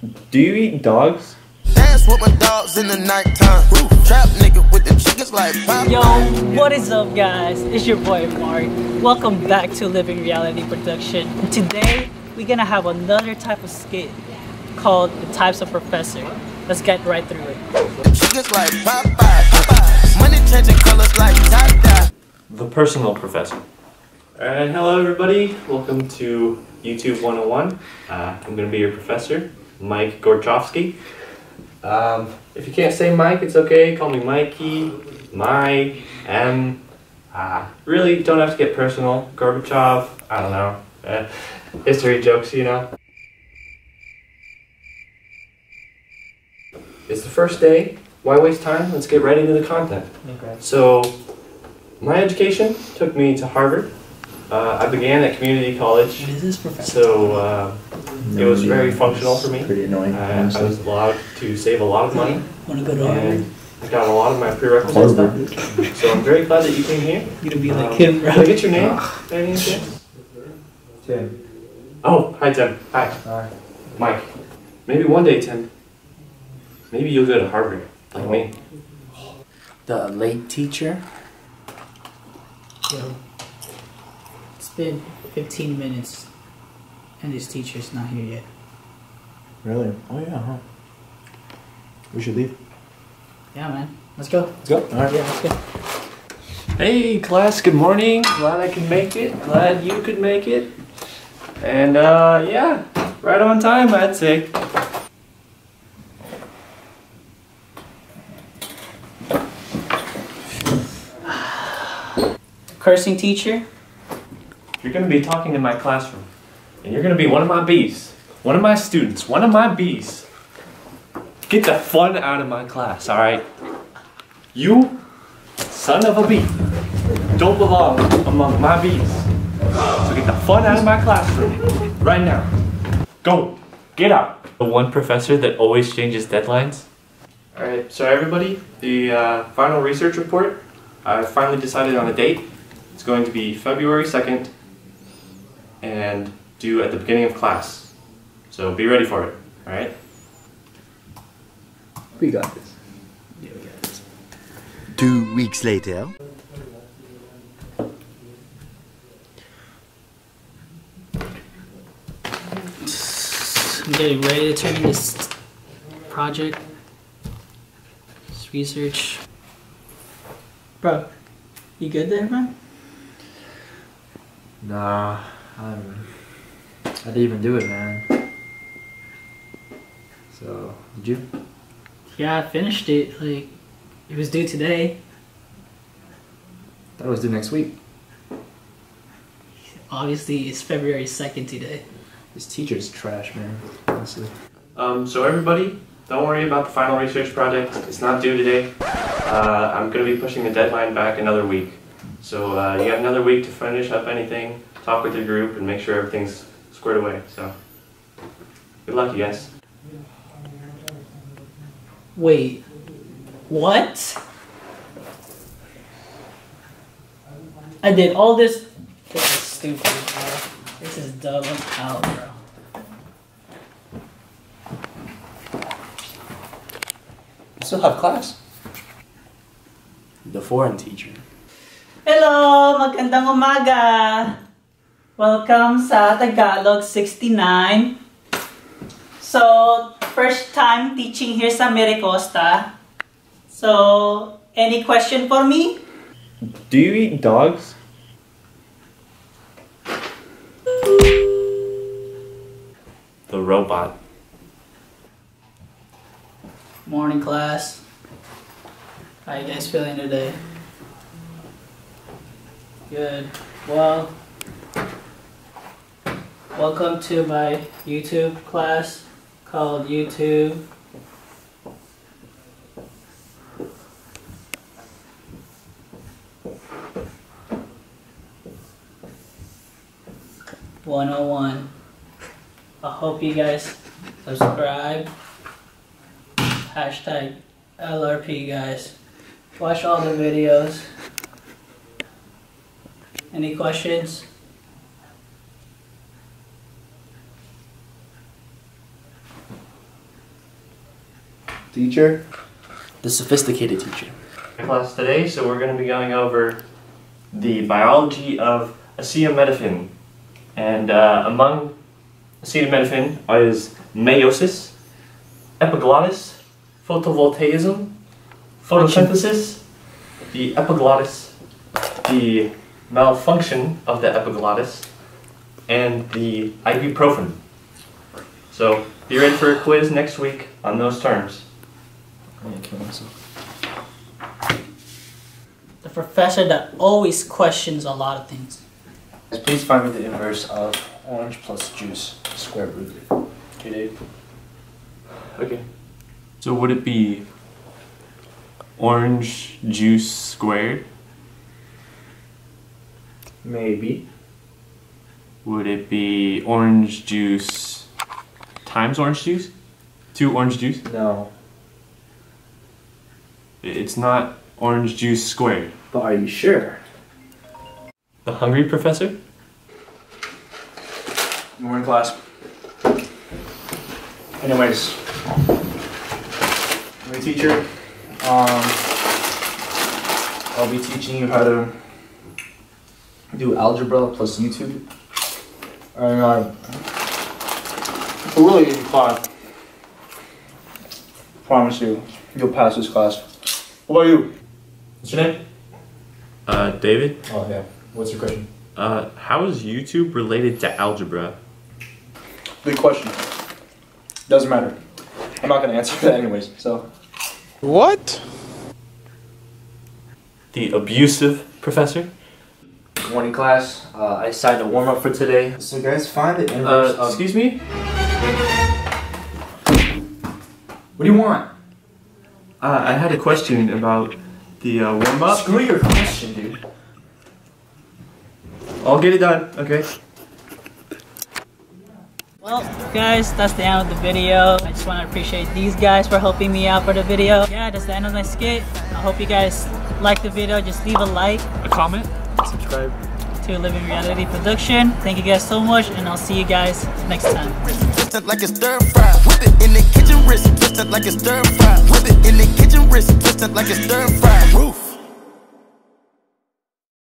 Do you eat dogs? Dance with my dogs in the nighttime. Trap nigga with the chickens like Popeye. Yo, what is up guys? It's your boy Mark. Welcome back to Living Reality Production. Today, we're gonna have another type of skit called The Types of Professor. Let's get right through it. Chickens like Popeye. Popeye. Money changing colors like tie-dye. The personal professor. Alright, hello everybody. Welcome to YouTube 101. Uh, I'm going to be your professor, Mike Gorchowski. Um, if you can't say Mike, it's okay. Call me Mikey, Mike, M. Uh, really, don't have to get personal. Gorbachev, I don't know. Uh, history jokes, you know. It's the first day. Why waste time? Let's get right into the content. Okay. So, my education took me to Harvard. Uh, I began at community college, is so uh, it was very functional for me. Pretty annoying. I, I was allowed to save a lot of money, Wanna go to and I got a lot of my prerequisites done. So I'm very glad that you came here. You gonna be like Um, him, Can I bro? get your name? by any chance? Tim. Oh, hi Tim. Hi, Hi. Mike. Maybe one day, Tim. Maybe you'll go to Harvard, like me. The late teacher. Yo, it's been 15 minutes and this teacher's not here yet. Really? Oh yeah, huh? We should leave. Yeah, man. Let's go. Let's go. Alright. Yeah, let's go. Hey class, good morning. Glad I can make it. Glad you could make it. And uh, yeah, right on time, I'd say. Cursing teacher? You're gonna be talking in my classroom, and you're gonna be one of my bees, one of my students, one of my bees. Get the fun out of my class, all right? You, son of a bee, don't belong among my bees. So get the fun out of my classroom right now. Go, get out. The one professor that always changes deadlines. All right, so everybody, the uh, final research report. I finally decided on a date. It's going to be February 2nd and do at the beginning of class. So be ready for it, alright? We got this. Yeah, we got this. Two weeks later. I'm getting ready to turn in this project. This research. Bro, you good there, man? Nah, I don't. I didn't even do it, man. So, did you? Yeah, I finished it. Like, it was due today. That was due next week. Obviously, it's February 2nd today. This teacher's trash, man. Honestly. Um, so everybody, don't worry about the final research project. It's not due today. Uh, I'm going to be pushing the deadline back another week. So uh, you have another week to finish up anything, talk with your group, and make sure everything's squared away. So good luck, you guys. Wait, what? I did all this. This is stupid, bro. This is dumb. I'm out, bro. You still have class? The foreign teacher. Hello! Magandang umaga! Welcome sa Tagalog 69. So, first time teaching here sa MiraCosta. So, any question for me? Do you eat dogs? The robot. Morning class. How you guys feeling today? Good. Well, welcome to my YouTube class called YouTube. One oh one. I hope you guys subscribe. Hashtag LRP guys. Watch all the videos. Any questions? Teacher? The sophisticated teacher. class today, so we're going to be going over the biology of acetaminophen. And uh, among acetaminophen is meiosis, epiglottis, photovoltaism, photosynthesis, the epiglottis, the malfunction of the epiglottis, and the ibuprofen. So be ready for a quiz next week on those terms. I'm gonna kill myself. The professor that always questions a lot of things. Please find me the inverse of orange plus juice square root. Okay, Dave? Okay. So would it be orange juice squared? Maybe. Would it be orange juice times orange juice? Two orange juice? No. I- It's not orange juice squared. But are you sure? The hungry professor? Morning class. Anyways, my teacher, um, I'll be teaching you how to do algebra plus YouTube. And uh, it's a really easy class. Promise you, you'll pass this class. What about you? What's your name? Uh, David. Oh yeah. What's your question? Uh, how is YouTube related to algebra? Good question. Doesn't matter. I'm not gonna answer that anyways. So. What? The abusive professor? Morning class. Uh, I decided to warm up for today. So guys, find the inverse Uh, of. excuse me? What do you want? Uh, I had a question about the uh, warm up. Screw your question, dude. I'll get it done, okay? Well, guys, that's the end of the video. I just want to appreciate these guys for helping me out for the video. Yeah, that's the end of my skit. I hope you guys like the video. Just leave a like A comment? Subscribe. to Living Reality Production. Thank you guys so much, and I'll see you guys next time. Wrist. Twist it like a stir fry. Whip it in the kitchen wrist. Twist it like a stir fry. Roof.